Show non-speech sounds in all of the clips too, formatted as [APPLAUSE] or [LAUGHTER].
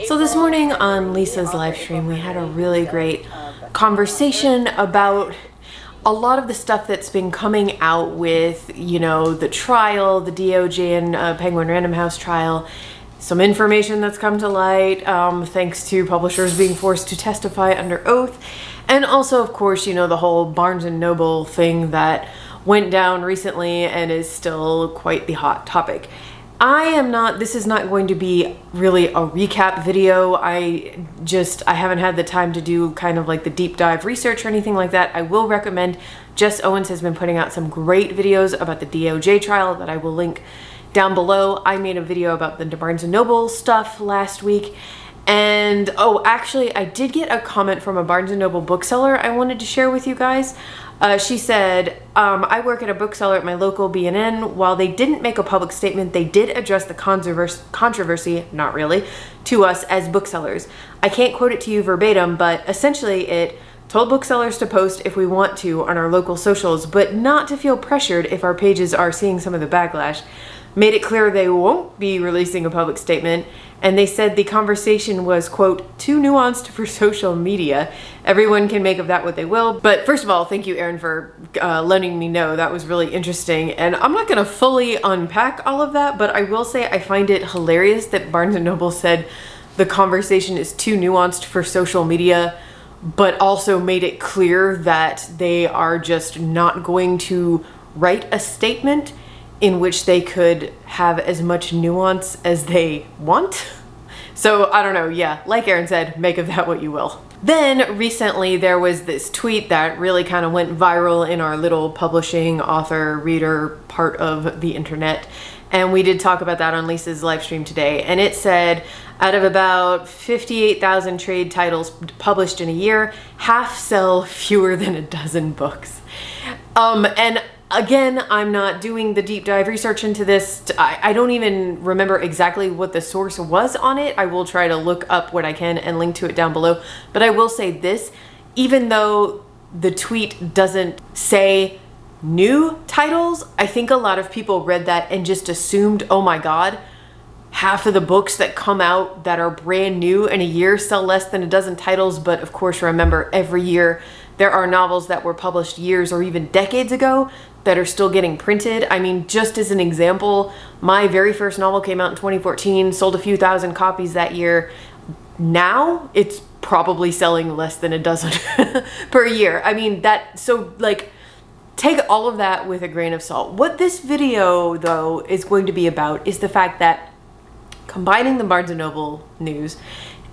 So this morning on Lisa's live stream, we had a really great conversation about a lot of the stuff that's been coming out with, you know, the trial, the DOJ and uh, Penguin Random House trial, some information that's come to light um, thanks to publishers being forced to testify under oath, and also, of course, you know, the whole Barnes and Noble thing that went down recently and is still quite the hot topic. I am not, this is not going to be really a recap video. I just, I haven't had the time to do kind of like the deep dive research or anything like that. I will recommend, Jess Owens has been putting out some great videos about the DOJ trial that I will link down below. I made a video about the Barnes & Noble stuff last week. And, oh, actually, I did get a comment from a Barnes & Noble bookseller I wanted to share with you guys. Uh, she said, um, I work at a bookseller at my local B&N. While they didn't make a public statement, they did address the controversy, not really, to us as booksellers. I can't quote it to you verbatim, but essentially it told booksellers to post if we want to on our local socials, but not to feel pressured if our pages are seeing some of the backlash made it clear they won't be releasing a public statement, and they said the conversation was, quote, too nuanced for [LAUGHS] social media. Everyone can make of that what they will. But first of all, thank you, Aaron, for uh, letting me know. That was really interesting. And I'm not gonna fully unpack all of that, but I will say I find it hilarious that Barnes & Noble said the conversation is too nuanced for social media, but also made it clear that they are just not going to write a statement in which they could have as much nuance as they want. So I don't know, yeah, like Aaron said, make of that what you will. Then recently there was this tweet that really kind of went viral in our little publishing author reader part of the internet. And we did talk about that on Lisa's live stream today. And it said, out of about 58,000 trade titles published in a year, half sell fewer than a dozen books. Um, and Again, I'm not doing the deep dive research into this. I, I, don't even remember exactly what the source was on it. I will try to look up what I can and link to it down below. But I will say this, even though the tweet doesn't say new titles, I think a lot of people read that and just assumed, oh my God, half of the books that come out that are brand new in a year sell less than a dozen titles. But of course, remember every year there are novels that were published years or even decades ago that are still getting printed. I mean, just as an example, my very first novel came out in 2014, sold a few thousand copies that year. Now it's probably selling less than a dozen [LAUGHS] per year. I mean, that, so like, take all of that with a grain of salt. What this video, though, is going to be about is the fact that combining the Barnes & Noble news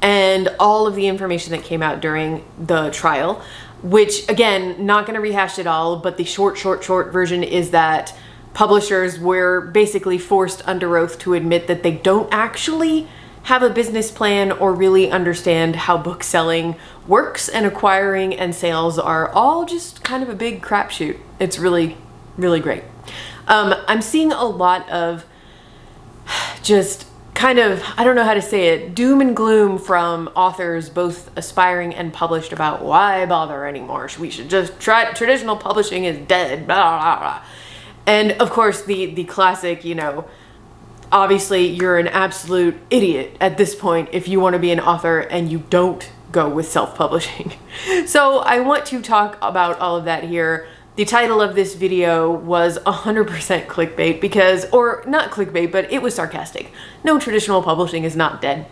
and all of the information that came out during the trial, which again, not going to rehash it all, but the short, short, short version is that publishers were basically forced under oath to admit that they don't actually have a business plan or really understand how book selling works and acquiring and sales are all just kind of a big crapshoot. It's really, really great. Um, I'm seeing a lot of [SIGHS] just kind of, I don't know how to say it, doom and gloom from authors both aspiring and published about why bother anymore. We should just try, traditional publishing is dead, blah, blah, blah. And of course the, the classic, you know, obviously you're an absolute idiot at this point if you want to be an author and you don't go with self-publishing. [LAUGHS] so I want to talk about all of that here the title of this video was 100% clickbait because, or not clickbait, but it was sarcastic. No traditional publishing is not dead.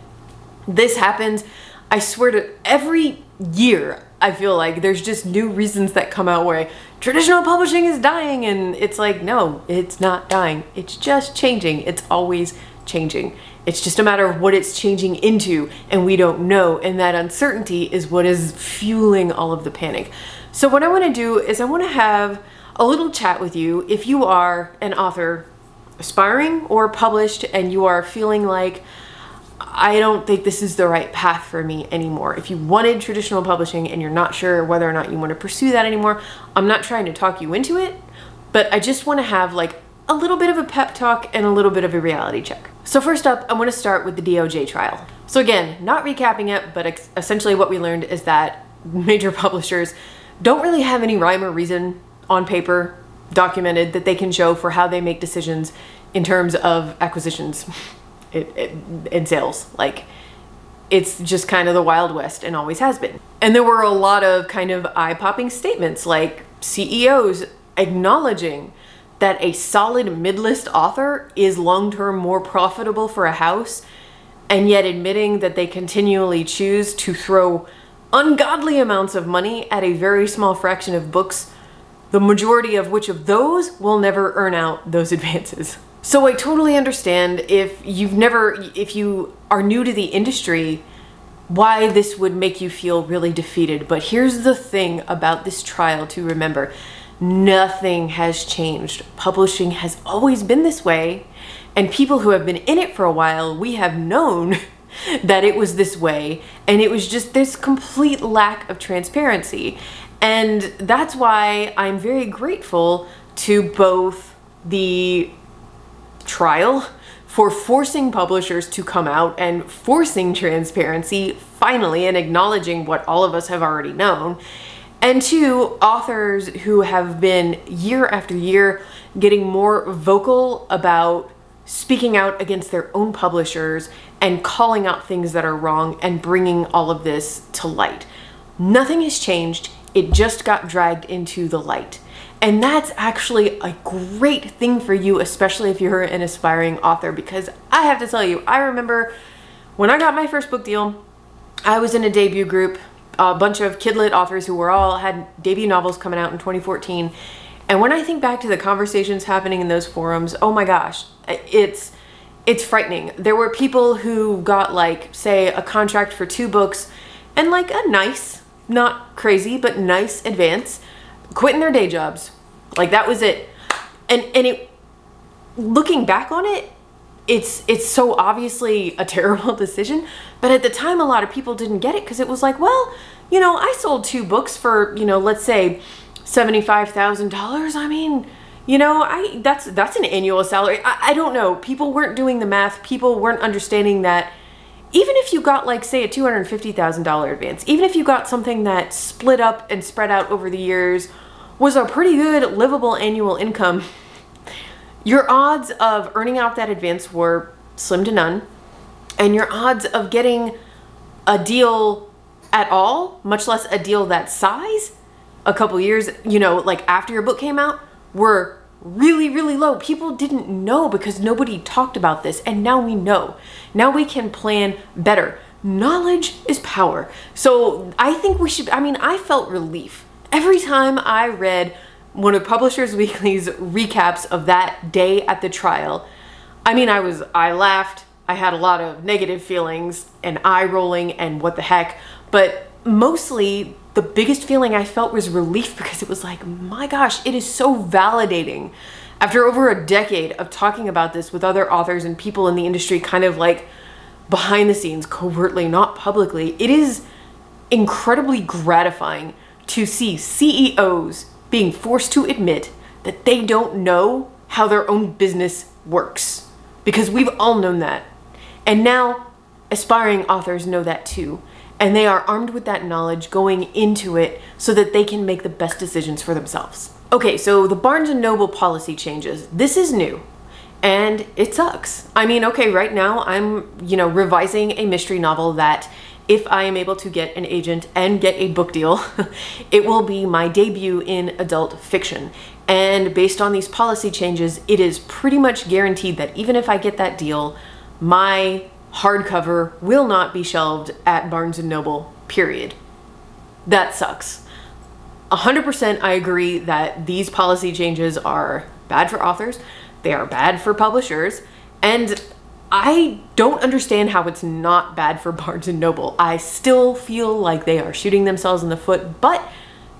This happens, I swear to every year, I feel like there's just new reasons that come out where traditional publishing is dying and it's like, no, it's not dying. It's just changing. It's always changing. It's just a matter of what it's changing into and we don't know. And that uncertainty is what is fueling all of the panic. So what I want to do is I want to have a little chat with you if you are an author aspiring or published and you are feeling like I don't think this is the right path for me anymore. If you wanted traditional publishing and you're not sure whether or not you want to pursue that anymore, I'm not trying to talk you into it, but I just want to have like a little bit of a pep talk and a little bit of a reality check. So first up, I want to start with the DOJ trial. So again, not recapping it, but essentially what we learned is that major [LAUGHS] publishers don't really have any rhyme or reason on paper documented that they can show for how they make decisions in terms of acquisitions and sales. Like, it's just kind of the Wild West and always has been. And there were a lot of kind of eye popping statements like CEOs acknowledging that a solid mid list author is long term more profitable for a house, and yet admitting that they continually choose to throw ungodly amounts of money at a very small fraction of books, the majority of which of those will never earn out those [LAUGHS] advances. So I totally understand if you've never, if you are new to the industry, why this would make you feel really defeated. But here's the thing about this trial to remember nothing has changed. Publishing has always been this way, and people who have been in it for a while, we have known [LAUGHS] that it was this way, and it was just this complete lack of transparency. And that's why I'm very grateful to both the trial for forcing publishers to come out and forcing transparency finally and acknowledging what all of us have already known. And two, authors who have been year after year getting more vocal about speaking out against their own publishers and calling out things that are wrong and bringing all of this to light. Nothing has changed, it just got dragged into the light. And that's actually a great thing for you, especially if you're an aspiring author, because I have to tell you, I remember when I got my first book deal, I was in a debut group, a bunch of kidlit authors who were all had debut novels coming out in 2014. And when I think back to the conversations happening in those forums, oh my gosh, it's it's frightening. There were people who got like, say, a contract for two books and like a nice, not crazy, but nice advance quitting their day jobs. Like that was it. And and it looking back on it, it's it's so obviously a [LAUGHS] terrible decision, but at the time a lot of people didn't get it cuz it was like, well, you know, I sold two books for, you know, let's say $75,000. I mean, you know, I that's that's an annual salary. I, I don't know. People weren't doing the math. People weren't understanding that even if you got like say a $250,000 advance, even if you got something that split up and spread out over the years was a pretty good livable annual income, your odds of earning out that advance were slim to none. And your odds of getting a deal at all, much less a deal that size, a couple years, you know, like after your book came out, were really, really low. People didn't know because nobody talked about this, and now we know. Now we can plan better. Knowledge is power. So I think we should, I mean, I felt relief every time I read one of Publishers Weekly's recaps of that day at the trial. I mean, I was, I laughed. I had a lot of negative feelings and eye rolling and what the heck, but mostly the biggest feeling I felt was relief because it was like, my gosh, it is so validating. After over a decade of talking about this with other authors and people in the industry, kind of like behind the scenes, covertly, not publicly, it is incredibly gratifying to see CEOs being forced to admit that they don't know how their own business works. Because we've all known that. And now aspiring authors know that too and they are armed with that knowledge going into it so that they can make the best decisions for themselves. Okay, so the Barnes & Noble policy changes. This is new and it sucks. I mean, okay, right now I'm, you know, revising a mystery novel that if I am able to get an agent and get a book deal, [LAUGHS] it will be my debut in adult fiction. And based on these policy changes, it is pretty much guaranteed that even if I get that deal, my hardcover will not be shelved at Barnes & Noble, period. That sucks. 100% I agree that these policy changes are bad for authors, they are bad for publishers, and I don't understand how it's not bad for Barnes & Noble. I still feel like they are shooting themselves in the foot, but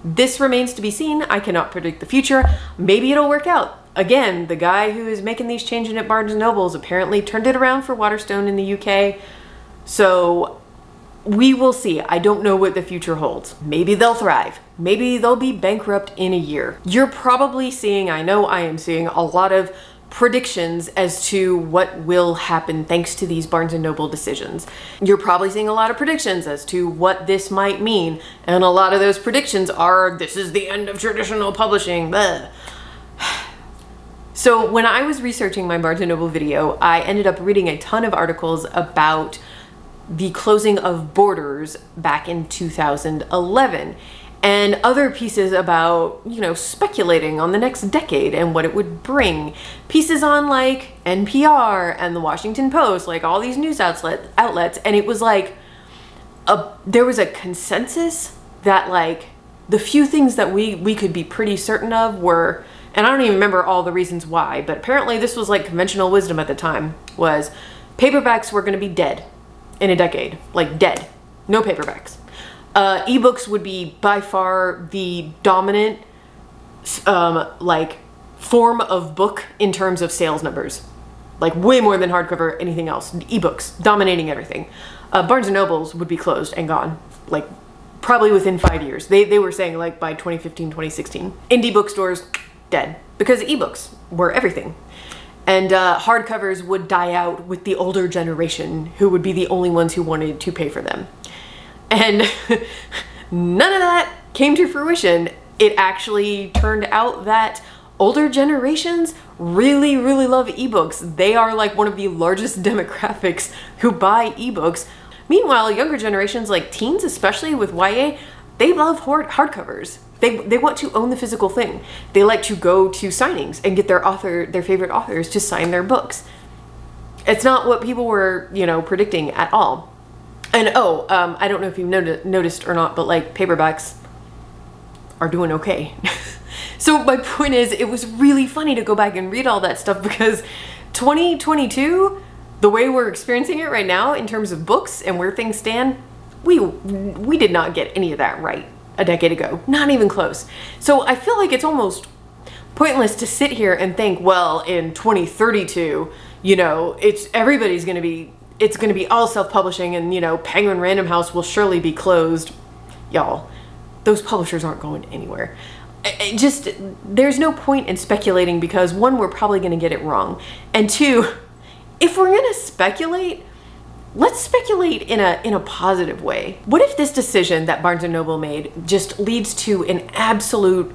this remains to be seen. I cannot predict the future. Maybe it'll work out. Again, the guy who is making these changes at Barnes & Nobles apparently turned it around for Waterstone in the UK. So we will see. I don't know what the future holds. Maybe they'll thrive. Maybe they'll be bankrupt in a year. You're probably seeing, I know I am seeing, a lot of predictions as to what will happen thanks to these Barnes & Noble decisions. You're probably seeing a lot of predictions as to what this might mean, and a lot of those predictions are, this is the end of traditional publishing, Blah. So when I was researching my Barnes & Noble video, I ended up reading a ton of articles about the closing of borders back in 2011 and other pieces about, you know, speculating on the next decade and what it would bring. Pieces on like NPR and the Washington Post, like all these news outlet outlets and it was like a there was a consensus that like the few things that we we could be pretty certain of were and I don't even remember all the reasons why, but apparently this was like conventional wisdom at the time was paperbacks were going to be dead in a decade, like dead. No paperbacks. Uh, ebooks would be by far the dominant um, like form of book in terms of sales numbers. Like way more than hardcover, anything else. Ebooks dominating everything. Uh, Barnes and Nobles would be closed and gone. Like probably within five years. They, they were saying like by 2015, 2016. Indie bookstores, dead. Because ebooks were everything. And uh, hardcovers would die out with the older generation who would be the only ones who wanted to pay for them. And [LAUGHS] none of that came to fruition. It actually turned out that older generations really, really love ebooks. They are like one of the largest [LAUGHS] demographics who buy ebooks. Meanwhile, younger generations, like teens, especially with YA, they love hard hardcovers. They, they want to own the physical thing. They like to go to signings and get their author, their favorite authors to sign their books. It's not what people were, you know, predicting at all. And oh, um, I don't know if you've noti noticed or not, but like paperbacks are doing okay. [LAUGHS] so my point is, it was really funny to go back and read all that stuff because 2022, the way we're experiencing it right now in terms of books and where things stand, we we did not get any of that right a decade ago. Not even close. So I feel like it's almost pointless to sit here and think, well, in 2032, you know, it's everybody's going to be it's going to be all self-publishing and you know penguin random house will surely be closed y'all those publishers aren't going anywhere it just there's no point in speculating because one we're probably going to get it wrong and two [LAUGHS] if we're going to speculate let's speculate in a in a positive way what if this decision that barnes noble made just leads to an absolute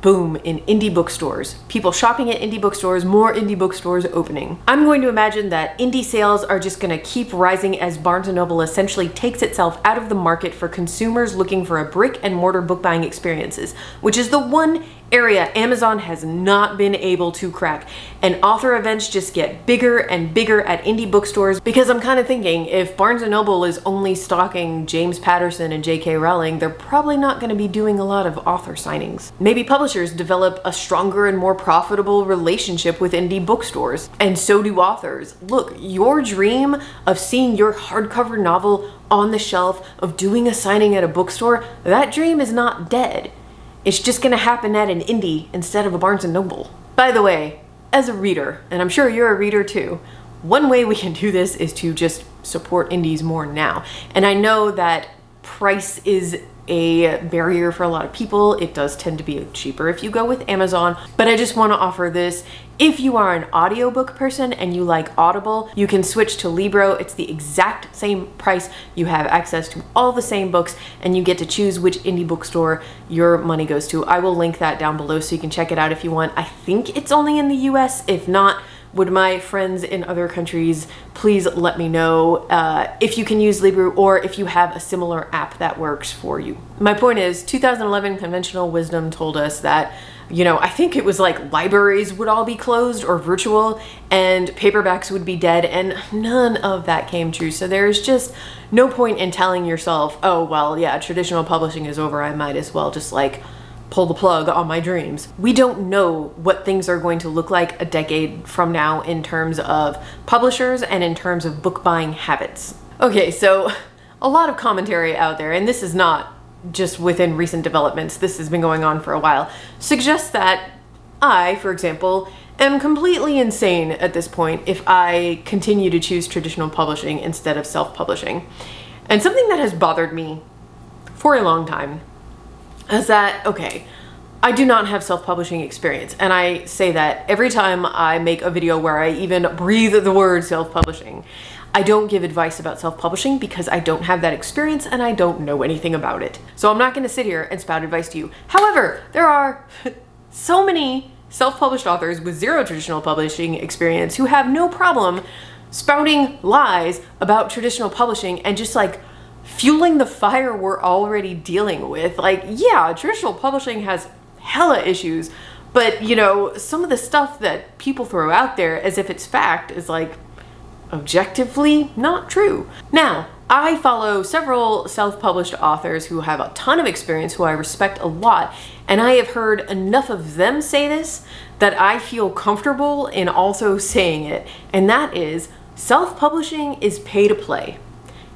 boom in indie bookstores. People shopping at indie bookstores, more indie bookstores opening. I'm going to imagine that indie sales are just going to keep rising as Barnes & Noble essentially takes itself out of the market for consumers looking for a brick and mortar book buying experiences, which is the one area Amazon has not been able to crack. And author events just get bigger and bigger at indie bookstores because I'm kind of thinking if Barnes & Noble is only stocking James Patterson and J.K. Rowling, they're probably not going to be doing a lot of author signings. Maybe publishers develop a stronger and more profitable relationship with indie bookstores. And so do authors. Look, your dream of seeing your hardcover novel on the shelf, of doing a signing at a bookstore, that dream is not dead. It's just gonna happen at an indie instead of a Barnes & Noble. By the way, as a reader, and I'm sure you're a reader too, one way we can do this is to just support indies more now. And I know that price is a barrier for a lot of people. It does tend to be cheaper if you go with Amazon, but I just wanna offer this. If you are an audiobook person and you like Audible, you can switch to Libro. It's the exact same price. You have access to all the same books and you get to choose which indie bookstore your money goes to. I will link that down below so you can check it out if you want. I think it's only in the US. If not, would my friends in other countries please let me know uh, if you can use Libro or if you have a similar app that works for you. My point is 2011 conventional wisdom told us that you know, I think it was like libraries would all be closed or virtual and paperbacks would be dead and none of that came true. So there's just no point in telling yourself, oh, well, yeah, traditional publishing is over. I might as well just like pull the plug on my dreams. We don't know what things are going to look like a decade from now in terms of publishers and in terms of book buying habits. Okay, so a lot of commentary out there, and this is not just within recent developments, this has been going on for a while, suggests that I, for example, am completely insane at this point if I continue to choose traditional publishing instead of self-publishing. And something that has bothered me for a long time is that, okay, I do not have self-publishing experience. And I say that every time I make a video where I even breathe the word self-publishing. I don't give advice about self-publishing because I don't have that experience and I don't know anything about it. So I'm not gonna sit here and spout advice to you. However, there are [LAUGHS] so many self-published authors with zero traditional publishing experience who have no problem spouting lies about traditional publishing and just like fueling the fire we're already dealing with. Like, yeah, traditional publishing has hella issues, but you know, some of the stuff that people throw out there as if it's fact is like objectively not true. Now, I follow several self-published authors who have a ton of experience who I respect a lot, and I have heard enough of them say this that I feel comfortable in also saying it, and that is self-publishing is pay to play.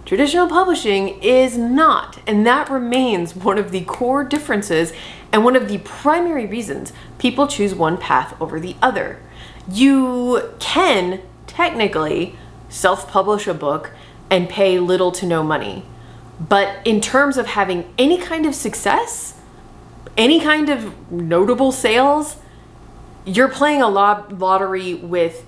Traditional publishing is not, and that remains one of the core differences and one of the primary reasons people choose one path over the other. You can technically self-publish a book and pay little to no money. But in terms of having any kind of success, any kind of notable sales, you're playing a lot lottery with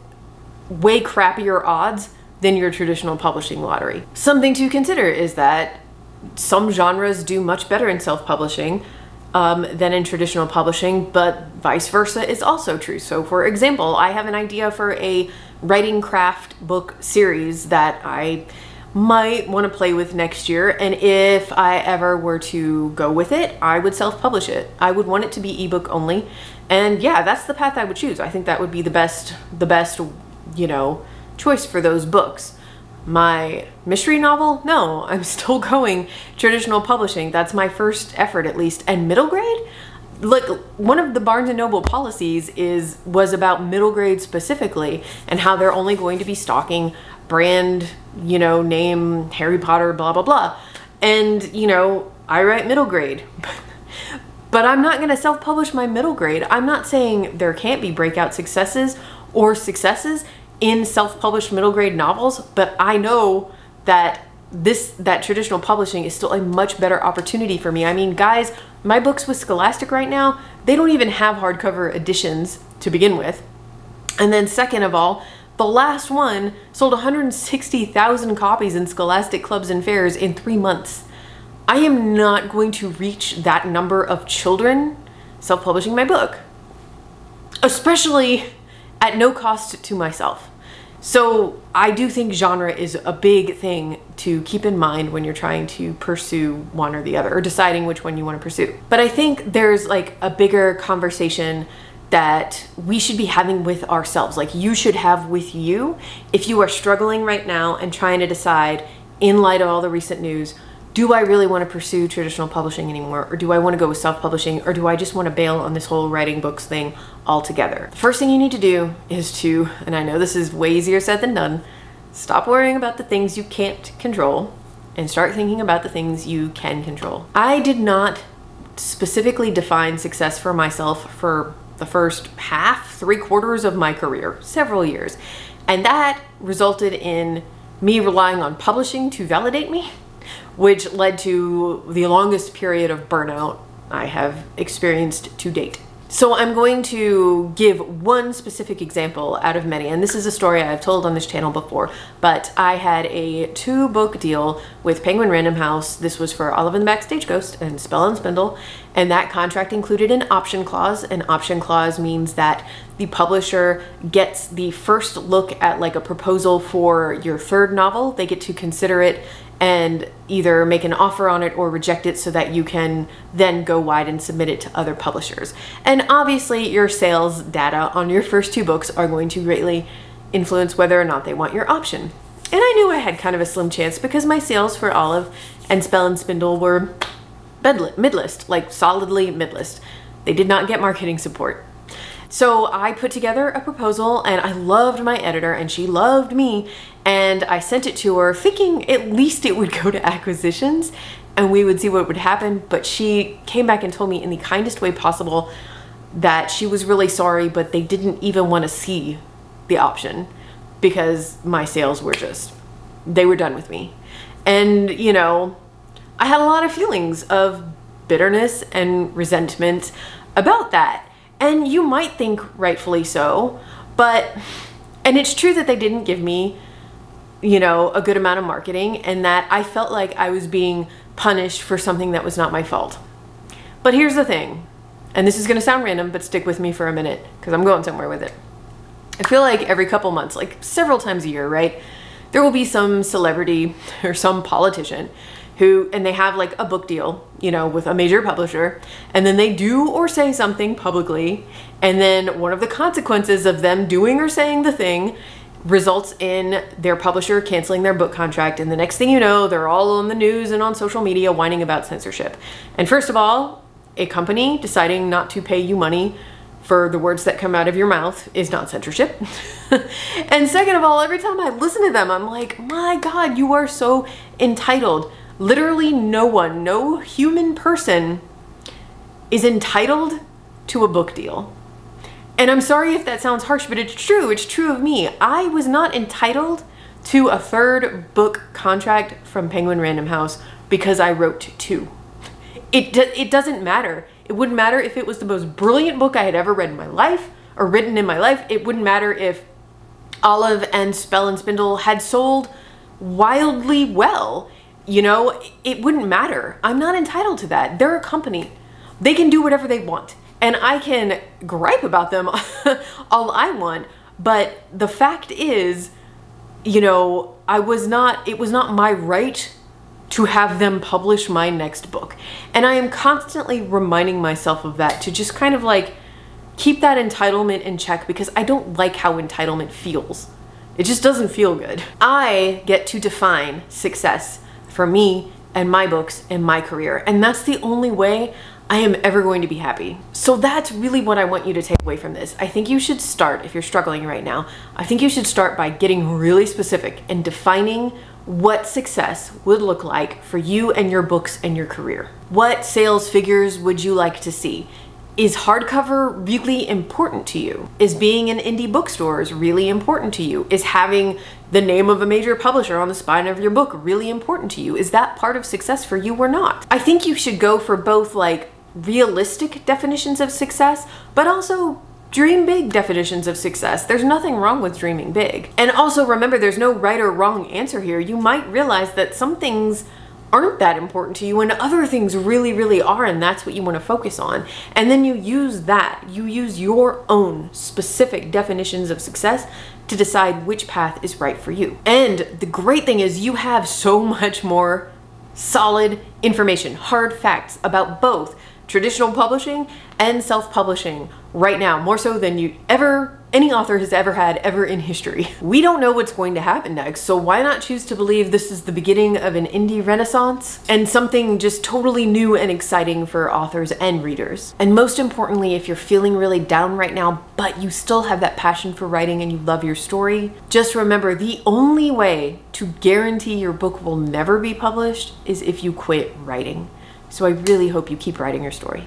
way crappier odds than your traditional publishing lottery. Something to consider is that some genres do much better in self-publishing um, than in traditional publishing, but vice versa is also true. So for example, I have an idea for a writing craft book series that I might want to play with next year. And if I ever were to go with it, I would self-publish it. I would want it to be ebook only. And yeah, that's the path I would choose. I think that would be the best, the best, you know, choice for those books. My mystery novel? No, [LAUGHS] I'm still going traditional publishing. That's my first effort at least. And middle grade? Look, one of the Barnes & Noble policies is was about middle grade specifically and how they're only going to be stocking brand, you know, name Harry Potter, blah, blah, blah. And, you know, I write middle grade. [LAUGHS] but I'm not going to self-publish my middle grade. I'm not saying there can't be breakout successes or successes in self-published middle grade novels, but I know that this that traditional publishing is still a much better opportunity for me. I mean, guys, my books with Scholastic right now, they don't even have hardcover editions to begin with. And then second of all, the last one sold 160,000 copies in Scholastic clubs and fairs in three months. I am not going to reach that number of children self-publishing my book, especially at no cost to myself. So I do think genre is a big thing to keep in mind when you're trying to pursue one or the other or deciding which one you want to pursue. But I think there's like a bigger conversation that we should be having with ourselves, like you should have with you if you are struggling right now and trying to decide, in light of all the recent news, do I really want to pursue traditional publishing anymore? Or do I want to go with self publishing? Or do I just want to bail on this whole writing books thing altogether? The first thing you need to do is to, and I know this is way easier said than done, stop worrying about the things you can't control and start thinking about the things you can control. I did not specifically define success for myself for the first half, three quarters of my career, several years. And that resulted in me relying on publishing to validate me, which led to the longest period of burnout I have experienced to date. So I'm going to give one specific example out of many, and this is a story I've told on this channel before, but I had a two book deal with Penguin Random House. This was for Olive and the Backstage Ghost and Spell and Spindle, and that contract included an option clause. An option clause means that the publisher gets the first look at like a proposal for your third novel. They get to consider it and either make an offer on it or reject it so that you can then go wide and submit it to other publishers. And obviously your sales data on your first two books are going to greatly influence whether or not they want your option. And I knew I had kind of a slim chance because my sales for Olive and Spell and Spindle were mid-list, like solidly mid-list. They did not get marketing support. So I put together a proposal and I loved my editor and she loved me and I sent it to her thinking at least it would [LAUGHS] go to acquisitions and we would see what would happen. But she came back and told me in the kindest way possible that she was really sorry, but they didn't even want to see the option because my sales were just, they were done with me. And, you know, I had a lot of feelings of bitterness and resentment about that. And you might think rightfully so, but, and it's true that they didn't give me, you know, a good amount of marketing and that I felt like I was being punished for something that was not my fault. But here's the thing, and this is gonna sound random, but stick with me for a minute because I'm going somewhere with it. I feel like every couple months, like several times a year, right? There will be some celebrity or some politician who, and they have like a book deal, you know, with a major publisher, and then they do or say something publicly, and then one of the consequences of them doing or saying the thing results in their publisher canceling their book contract. And the next thing you know, they're all on the news and on social media whining about censorship. And first of all, a company deciding not to pay you money for the words that come out of your mouth is not censorship. [LAUGHS] and second of all, every time I listen to them, I'm like, my God, you are so entitled. Literally, no one, no human person is entitled to a book deal. And I'm sorry if that sounds harsh, but it's true. It's true of me. I was not entitled to a third book contract from Penguin Random House because I wrote two. It, do, it doesn't matter. It wouldn't matter if it was the most brilliant book I had ever read in my life or written in my life. It wouldn't matter if Olive and Spell and Spindle had sold wildly well. You know, it wouldn't matter. I'm not entitled to that. They're a company. They can do whatever they want and I can gripe about them [LAUGHS] all I want, but the fact is, you know, I was not, it was not my right to have them publish my next book. And I am constantly reminding myself of that to just kind of like keep that entitlement in check because I don't like how entitlement feels. It just doesn't feel good. I get to define success for me and my books and my career. And that's the only way I am ever going to be happy. So that's really what I want you to take away from this. I think you should start, if you're struggling right now, I think you should start by getting really specific and defining what success would look like for you and your books and your career. What sales figures would you like to see? Is hardcover really important to you? Is being in indie bookstores really important to you? Is having the name of a major publisher on the spine of your book really important to you? Is that part of success for you or not? I think you should go for both like realistic definitions of success, but also dream big definitions of success. There's nothing wrong with dreaming big. And also remember, there's no right or wrong answer here. You might realize that some things aren't that important to you and other things really, really are, and that's what you want to focus on. And then you use that, you use your own specific definitions of success to decide which path is right for you. And the great thing is you have so much more solid information, hard facts about both traditional publishing and self-publishing right now, more so than you ever, any author has ever had ever in history. [LAUGHS] We don't know what's going to happen next, so why not choose to believe this is the beginning of an indie renaissance and something just totally new and exciting for authors and readers. And most importantly, if you're feeling really down right now, but you still have that passion for writing and you love your story, just remember the only way to guarantee your book will never be published is if you quit writing. So I really hope you keep writing your story.